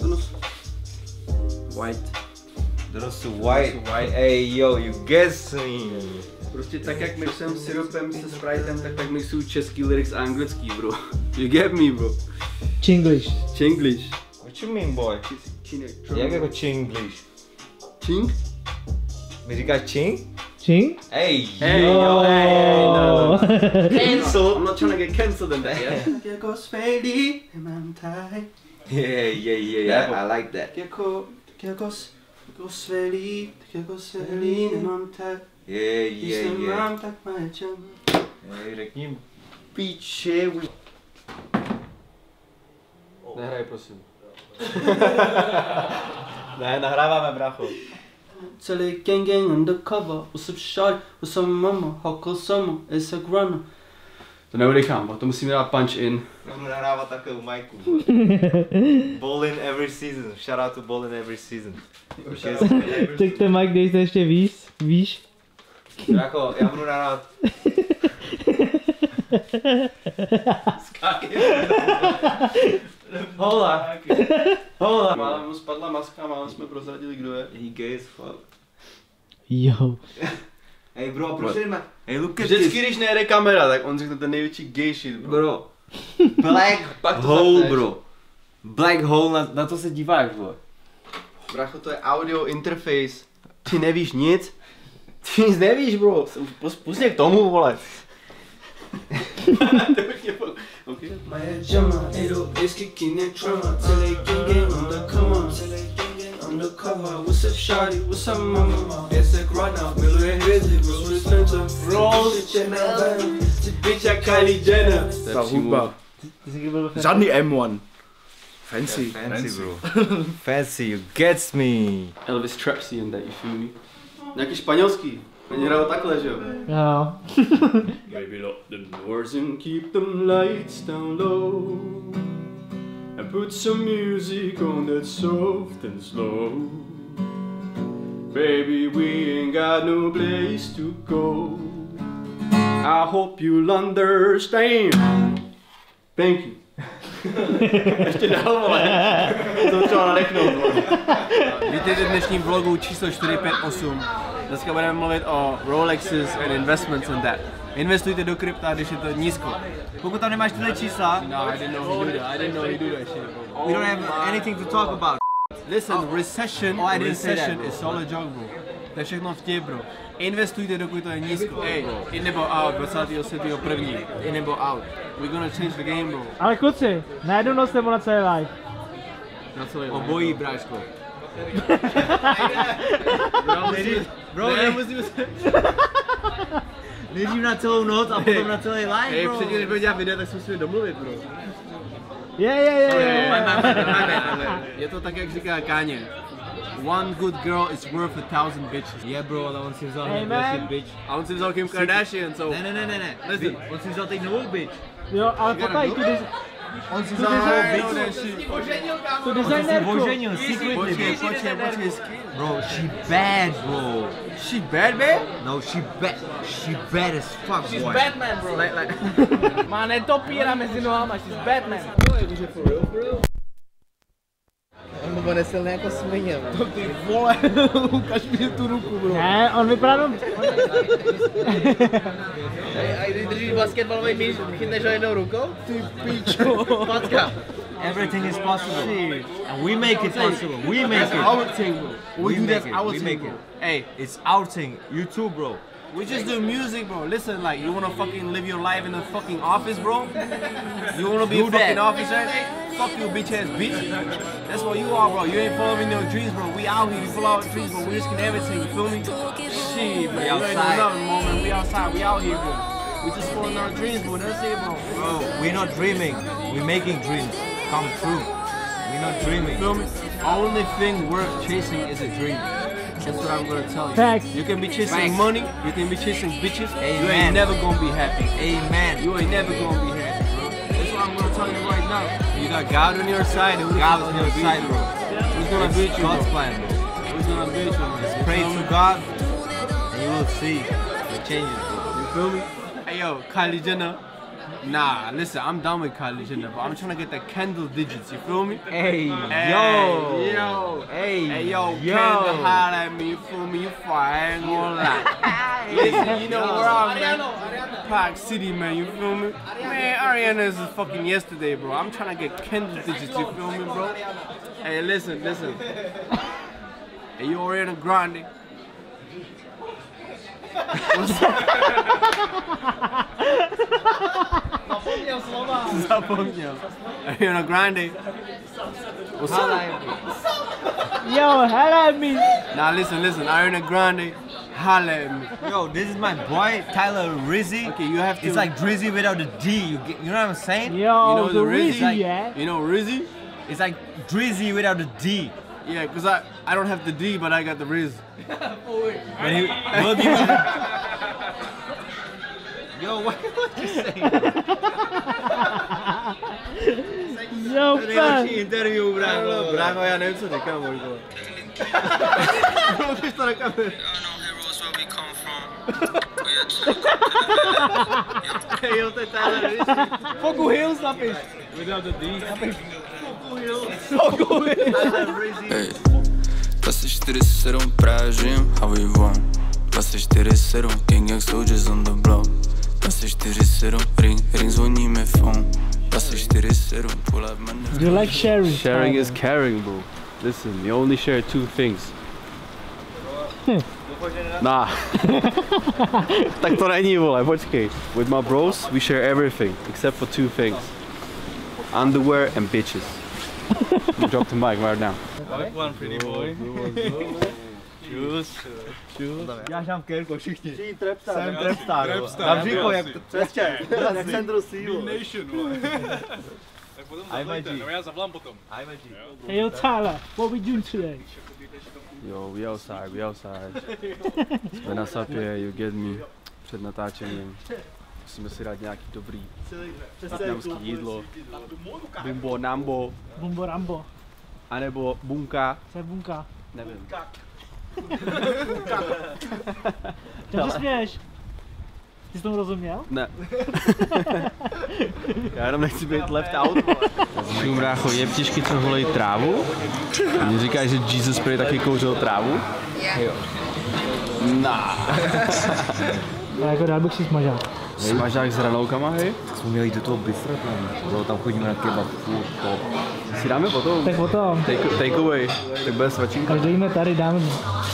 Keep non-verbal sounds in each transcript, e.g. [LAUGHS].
Uno. White. Drostu white. white. Hey yo, you guess me. Prostě tak jak mixujeme syropem se Spritem, tak tak mixuju český lyrics a anglický, bro. [LAUGHS] You get me, bro. Chinglish. Chinglish. What you mean, boy? Jak jako chinglish? Ching? Mi říkáš ching? Ching? Hey, Hey, yo. yo, hey, no, no. Cancel. I'm not trying to get cancelled in that, yeah? [LAUGHS] Jako. Yeah, yeah, yeah, yeah. I like that. Jako, jako, jako jako. Yeah, Když yeah, yeah. Hey, řekni píče, we... Nehraj, prosím. [LAUGHS] Ne, nahráváme, bracho. Celý gang gang undercover, what's up shawty, what's up mama, how cold summer, it's a runner. To neudechám, to musíme dát punch in. Já budu nahrávat takhle u Majku. [LAUGHS] Ball in every season. Shout out to Ball in every season. Tak ten Mike, dej se ještě víc, víš? Jako, já budu nahrávat. [LAUGHS] Hola. Hola. Málem mu spadla maska, málem jsme prozradili, kdo je. He gay as fuck. Jo. [LAUGHS] Hey bro, a proč jdeme? Hey look at Vždycky, this. když nejde kamera, tak on řekne ten největší gay shit, bro. Bro. Black [LAUGHS] Pak to hole, zapneš. bro. Black hole, na, na to se díváš, bro. Bracho, to je audio interface. Ty nevíš nic? Ty nic nevíš, bro. Pus- Pust mě k tomu, vole. [LAUGHS] to už mě okay. My Gemma, Edo is kicking in trauma. Till they gang gang on the come on. Till they gang gang on the cover. What's up, shawty? What's up, mama? It's a grind now. Miller and Rizzy, Rose Spencer. Roll the shit now, baby. Bitch jak Kylie Jenner. Ta hudba. Žádný M1. Fancy. Fancy, bro. Fancy, you gets me. Elvis Trapsy and that, you feel me? Nějaký španělský. Oni hrajou takhle, že jo? Jo. Baby lock them doors and keep them lights down low And put some music on that's soft and slow Baby, we ain't got no place to go I hope you'll understand Thank you [LAUGHS] Ještě dál, vole. [LAUGHS] To třeba nadechnout, vole. Vítejte v dnešním vlogu číslo 458. Dneska budeme mluvit o Rolexes and investments and that. Investujte do krypta, když je to nízko. Pokud tam nemáš tyhle čísla, No, I didn't know he do that. I didn't know he do that shit. bro. we don't have anything to talk about. Listen, recession, oh, I didn't say recession that, is all a joke, bro. To je všechno vtip, bro. Investujte, dokud to je nízko. Ej, in nebo out, 27. In nebo out. We're gonna change the game, bro. Ale kluci, na jednu noc nebo na celý live? Na celý Obojí, bráško. [LAUGHS] [LAUGHS] Bro, ne. ne, musíme se... Nejdřív na celou noc a potom na celý live, bro. předtím, než budeme dělat video, tak se musíme domluvit, bro. Je, je, je, je. Je to tak, jak říká Kanye. One good girl is worth a thousand bitches. Je, bro, ale on si vzal Hey, man. bitch. A on si vzal Kim Kardashian, so... Ne, ne, ne, ne, ne. Listen. On si vzal teď novou bitch. Jo, ale potaj, dis- On si tu On si designérku. oženil, secretly, Počkej, bro. počkej, počkej. Bro, she bad, bro. She bad, man? No, she bad. She bad as fuck, boy. Batman, bro. Like, like... Má netopíra mezi nohama, she's Batman. On bude silný jako svině. Ty vole, ukaž mi tu ruku, bro. Ne, on vypadá dom... A když držíš basketbalový míč, chytneš ho jednou rukou? Ty pičo. Packa. Everything is possible. And we make it possible. We make That's it. our thing, bro. We do make that's it. our We thing, make bro. it. Hey, It's our thing. You too, bro. We just do music, bro. Listen, like, you wanna fucking live your life in a fucking office, bro? You wanna be Do a fucking that. officer? Fuck you, bitch ass bitch. That's what you are, bro. You ain't following your dreams, bro. We out here, we follow our dreams, bro. We risking everything, you feel me? Shit. You ain't outside. nothing, man. We outside, we out here, bro. We just following our dreams, bro. That's it, bro. Bro, we're not dreaming. We're making dreams come true. We're not dreaming. Feel me? Only thing worth chasing is a dream. That's what I'm gonna tell you. Facts. You can be chasing Facts. money, you can be chasing bitches, you ain't never gonna be happy. Amen. You ain't never gonna be happy, bro. That's what I'm gonna tell you right now. You got God on your side, and who's on your beat side, you? bro. Who's gonna It's beat you, God's bro? plan, bro. Who's gonna beat you, man? Pray to? God, and you will see the changes, bro. You feel me? Hey yo, Kylie Jenner. Nah, listen, I'm done with Kylie Jenner, but I'm trying to get the Kendall digits, you feel me? Hey, Hey, yo, yo. hey, Hey, yo, yo. Kendall holler at me, you feel me? You fire, I ain't gonna lie. listen, you know where I'm at? Park City, man, you feel me? Man, Ariana is fucking yesterday, bro. I'm trying to get Kendall digits, you feel me, bro? Hey, listen, listen. Hey, you Ariana Grande? [LAUGHS] [LAUGHS] Zapomniał. Ariana Grande. What's up? Yo, holla at me. Now listen, listen. Ariana Grande, holla at me. Yo, this is my boy Tyler Rizzy. Okay, you have to. It's like Drizzy without the D. You, get, you know what I'm saying? Yo, you know the the Rizzy, Rizzy, yeah. You know Rizzy? It's like Drizzy without the D. Yeah, cause I I don't have the D, but I got the Riz. But he will be. [LAUGHS] Yo, what, what you saying? [LAUGHS] Yo, fam. interview, bravo. Brácho, já nevím, co říkám, můj vole. Můžeš to na kameru. Yo, [LAUGHS] to je Tyler. Fogo Hills napiš. Passei 4-7 pra gym, how we want Passei 4-7, gang gang soldiers on the block Passei 4-7, ring, ring zvoní mi phone Passei 4-7, pull up man Do you like sharing? Sharing is caring, bro. Listen, you only share two things. nah. [LAUGHS] tak to není, vole, počkej. With my bros, we share everything, except for two things. Underwear and bitches. You [LAUGHS] drop the mic right now. Já žám kérko, všichni. Jsem trapstar. Na břicho, jak trapstar. Jak Central Seal. Aj Maji. No já zavolám potom. Maji. Hey, yo, Tyler, what we doing today? Yo, we outside, we outside. Jsme na sapě, you get me. Před natáčením. Musíme si dát nějaký dobrý vietnamský jídlo. Bimbo, nambo, Bumbo Rambo. anebo bunka, Co je bunka? nevím. Čemu se směješ? Ty jsi tomu rozuměl? Ne. [LAUGHS] Já jenom nechci být left out. Říkám, brácho, je ptišky, co holejí trávu? A mě říká, že Jesus prý taky kouřil trávu? Jo. Nah. A jako dal bych si smažák. Smažák s ranoukama, hej? Jsme měli jít do toho bystra tam. Bylo tam chodíme na kebab, furt to. Si dáme potom. Tak potom. Take, take away. Tak bude svačinka. Každý jíme tady, dáme.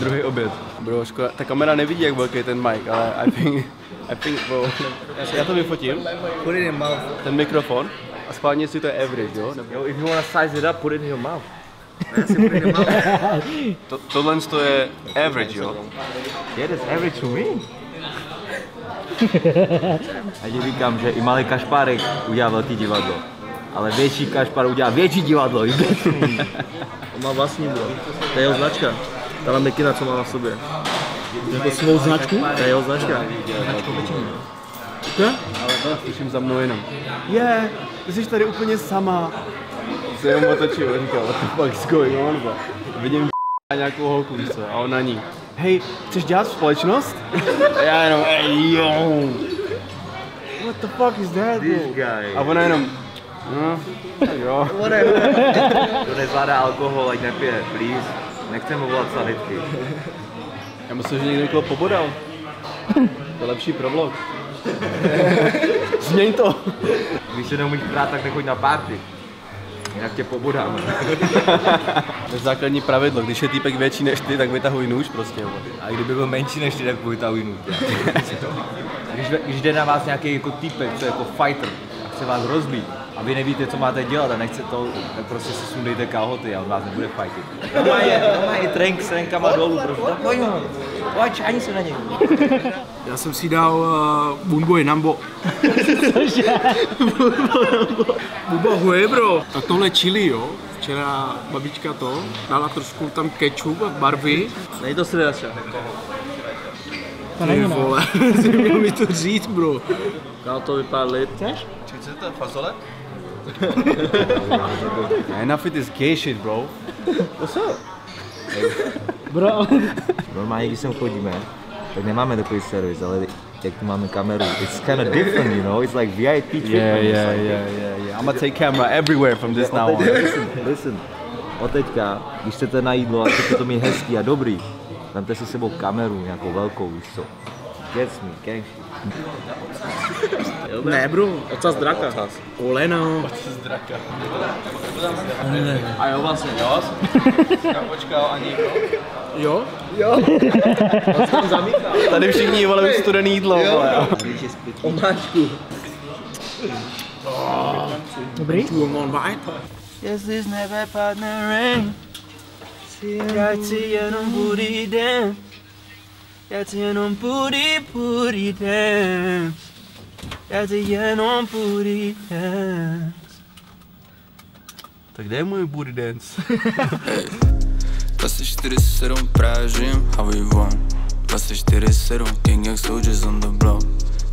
Druhý oběd. Bro, škoda, ta kamera nevidí, jak velký je ten mic, ale I think, I think, bro, já, já to vyfotím, Put it in your mouth. ten mikrofon, a schválně si to je average, jo? Yo, if you wanna size it up, put it in your mouth. to, tohle to je average, jo? Yeah, that's average to me. Já ti říkám, že i malý kašpárek udělá velký divadlo. Ale větší kašpár udělá větší divadlo. On má vlastní, bro. To je jeho značka. Ta mikina, co má na sobě. Jako svou značku? To je jeho značka. Slyším za mnou jenom. Je, yeah, ty jsi tady úplně sama. Se jenom otočil a říkal, what the fuck is going on, bro. Vidím [LAUGHS] nějakou holku, víš co, a ona ní. Hej, chceš dělat společnost? A [LAUGHS] já jenom, ej, yo. What the fuck is that, bro? guy. A ona jenom, no, jo. Kdo [LAUGHS] nezvládá alkohol, ať nepije, please. Nechceme volat sanitky. Já myslím, že někdo někoho pobodal. To je lepší pro vlog. [LAUGHS] Změň to. Když se neumíš prát, tak nechoď na party. Jinak tě pobodáme. [LAUGHS] To je základní pravidlo, když je týpek větší než ty, tak vytahuj nůž prostě. A kdyby byl menší než ty, tak vytahuj nutě. [LAUGHS] když, když jde na vás nějaký jako týpek, co je jako fighter, a chce vás rozbít, a vy nevíte, co máte dělat a nechce to, tak prostě si sundejte kalhoty a on vás nebude fightit. Doma je, doma je trenk s renkama dolů, prostě. Pojď, ani se na něj. [LAUGHS] Já jsem si dal uh, Bumbo je Nambo. Bumbo huje, bro. A tohle chili, jo. Včera babička to dala trošku tam kečup a barvy. Není to srdačka. To není no. vole, jsi měl mi to říct, bro. Dal to vypadá lid. Chceš? Co to je fazole? [LAUGHS] Enough with this gay shit, bro. Bro, Normálně, když sem chodíme, tak nemáme takový servis, ale jak tu máme kameru. It's kind of different, you know? It's like VIP treatment. Yeah, yeah, like- yeah, yeah, yeah. I'm gonna take camera everywhere from this now on. listen, listen. Od teďka, když chcete na jídlo a chcete to mít hezký a dobrý, vemte si s sebou kameru nějakou velkou, víš co. Gets me, gang. [LAUGHS] Ne, bro, ocas draka. Koleno. A jo, vlastně, jo. [LAUGHS] Já počkal ani Jo? Jo. [LAUGHS] Tady všichni vole už studený jídlo, vole. Omáčku. Dobrý? Jestli s nebe padne rain Já chci jenom booty dance Já chci jenom booty, booty dance Já chci jenom booty dance Tak kde je můj booty dance? [LAUGHS] 24-7 prážím how we want? 24-7 gang jak soldiers on the block.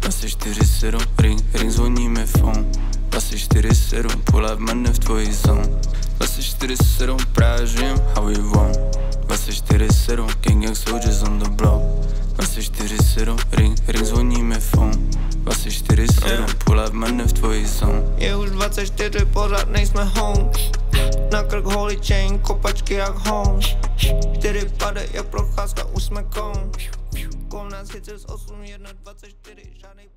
24-7 ring, ring zvoní mi phone. 24-7 pull up money v tvojí zone. 24-7 prážím how we want? 24-7 gang jak soldiers on the block. 24-7 ring, ring zvoní mi phone. 24-7 pull up money v tvojí zone. Je už 24, pořád nejsme home Na krk holy chain, kopačky jak home Čtyři pade jak procházka, už jsme kon Kolem nás chyce z 8, 1, 24, žádnej